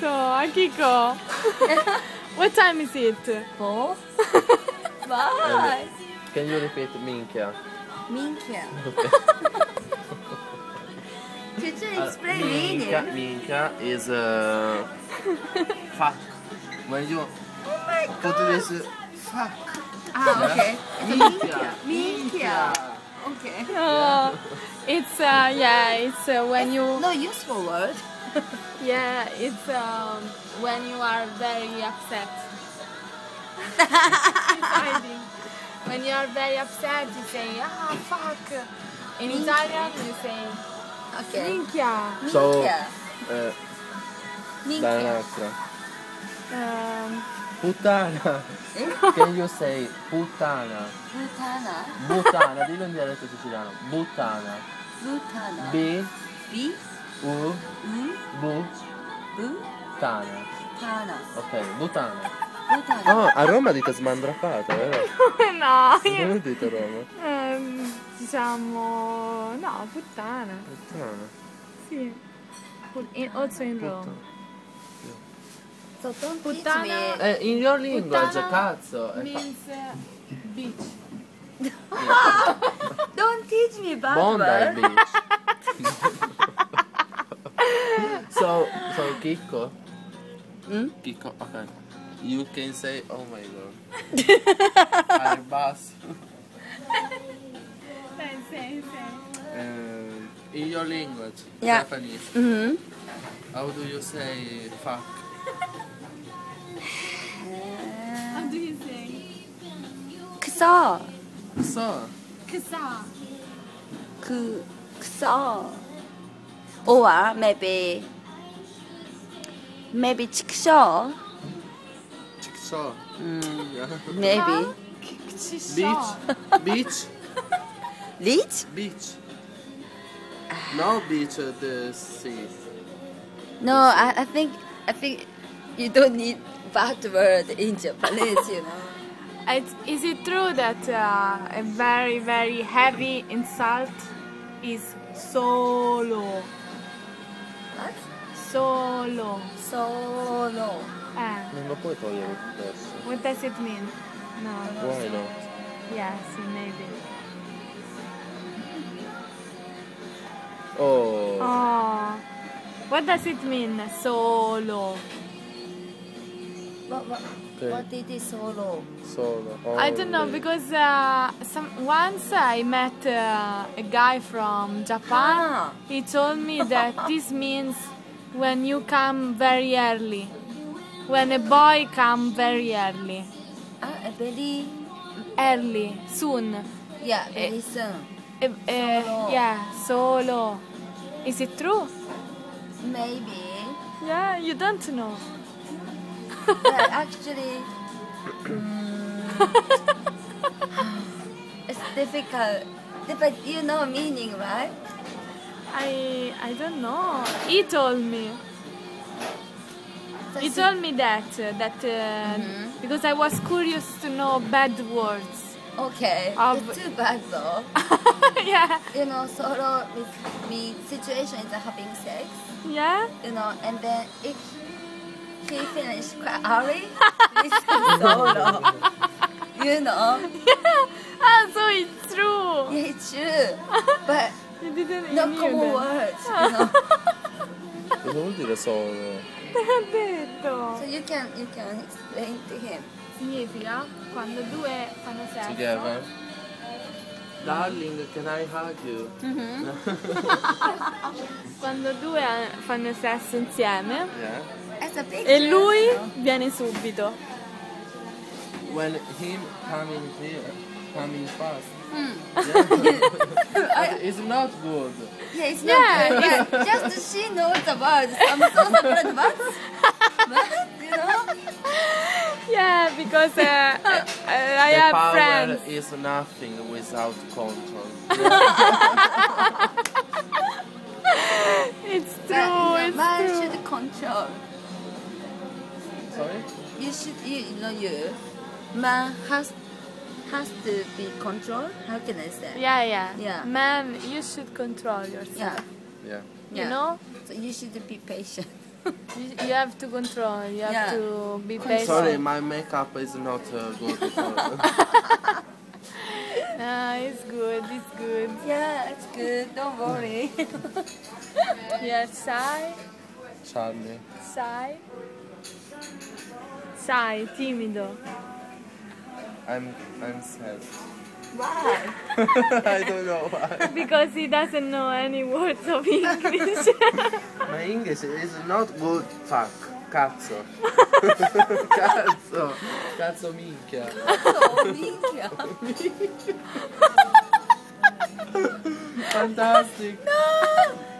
So, Akiko, what time is it? Four. Bye. Can you repeat minchia? Minchia. Could you Uh, explain minchia, meaning? minchia is uh, fuck. When you Oh my put god. this fuck. Ah, okay. Minchia. Minchia. Okay. Oh, it's uh, yeah, it's uh, when you No useful word. yeah, it's um, when you are very upset. When you are very upset, you say ah fuck. In Italian, you say Okay. minchia. So, Minchia. uh, dai Minchia. un'altra. Um, Puttana. Can you say puttana? Butana. Buttana, dillo in dialetto siciliano. Buttana. Butana. B, B. U, U. Bu, Bu. Tana. Tana. Ok, Butana. Butana. Oh, a Roma dite smandrappata, vero? no, io, Come dite a Roma? ehm, diciamo no, puttana. Puttana. Sì. Put- in- also in Rome. So don't teach Puttana. Eh, in your language, Puttana cazzo. fa- Means uh, beach. Don't teach me bad Bondi word. Beach. so, so Kiko? Hmm? Kiko, okay. You can say, oh my god. Airbus. Dai, sei, sei. Um, in your language, Yeah. Japanese, Mm-hmm. how do you say fuck? How do you say? Ksa. So, Kasa. Ku. Ksa. Or maybe. Maybe chickshaw. so, Mm, yeah. maybe. Beach, beach, Leech? beach. No beach at the sea. No, I, I think I think you don't need bad word in Japanese, you know. It's, is it true that uh, a very, very heavy insult is solo? What? Solo. Solo. Eh, Non lo puoi togliere adesso. what does it mean? No. Why not? Yes, maybe. Oh. Oh. What does it mean? Solo. What what Okay. what did it solo? Solo. I don't know only. because uh, some once I met uh, a guy from Japan. Ah. He told me that this means when you come very early. When a boy come very early. Ah, a very Early, soon. yeah, very soon. Eh, eh, Solo. yeah, solo. Is it true? Maybe. Yeah, you don't know. But actually mm, it's difficult. But you know meaning, right? I I don't know. He told me. So He told me that uh, that uh, Mhm. because I was curious to know bad words. Okay, Of- it's too bad though. yeah, you know, solo with me situation is having sex. yeah. You know, and then if he finished quite early, it's solo. you know, Ah, so it's true. yeah, it's true. But You didn't no you knew common that. words. You know, Cosa vuol dire solo? Te l'ha detto. so you can you can explain to him. Significa quando due fanno sesso. Together. Darling, can I hug you? Mm-hmm. Quando due fanno sesso insieme Yeah. It's a big e lui viene subito. When him coming here, coming fast. though. Hmm. Yeah. It's not good. Yeah, it's Yeah, not good. But just she knows the words. I'm so surprised. What? What? You know? Yeah, because uh, uh, I the have power friends. is nothing without control. It's But, true. you know, It's man true. should control. Sorry? You should, you, you know, you man has has to be controlled. How can I say? Yeah, yeah. Yeah. Man, you should control yourself. Yeah. Yeah. You yeah. know? So you should be patient. You, you have to control. You have Yeah. to be patient. Sorry, my makeup is not uh, good. for- Ah, it's good. It's good. Yeah, it's good. Don't worry. Yeah, sai, Charlie. sai, sai, timido. I'm I'm sad. Why? I don't know why. Because he doesn't know any words of English. My English is not good. Fuck. Cazzo. Cazzo. Cazzo minchia. So, minchia. Fantastic.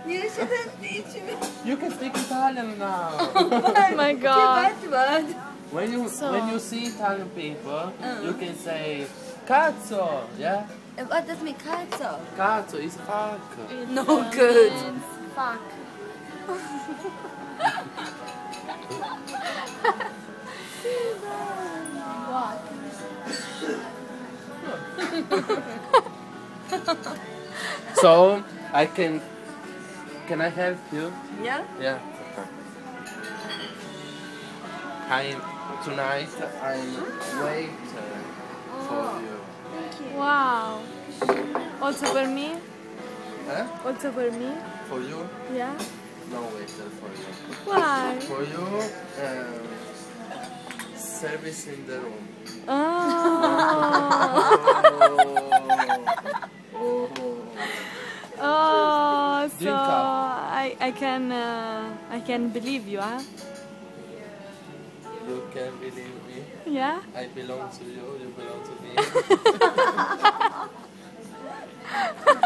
You shouldn't teach me. You can speak Italian now. oh my Too god. bad word. When you So- when you see Italian people, you can say cazzo, yeah. Uh, What does mean cazzo? Cazzo is fuck. It, No uh, good. means Fuck. what? So I can. Can I help you? Yeah? Yeah. I'm tonight. I'm wait uh, for you. Thank you. Wow. Also for me? Huh? Also for me? For you? Yeah? No waiter for you. Why? For you, um, service in the room. Oh. Oh. Oh, so Drink up. I I can uh, I can believe you, huh? You can believe me. Yeah. I belong to you. You belong to me.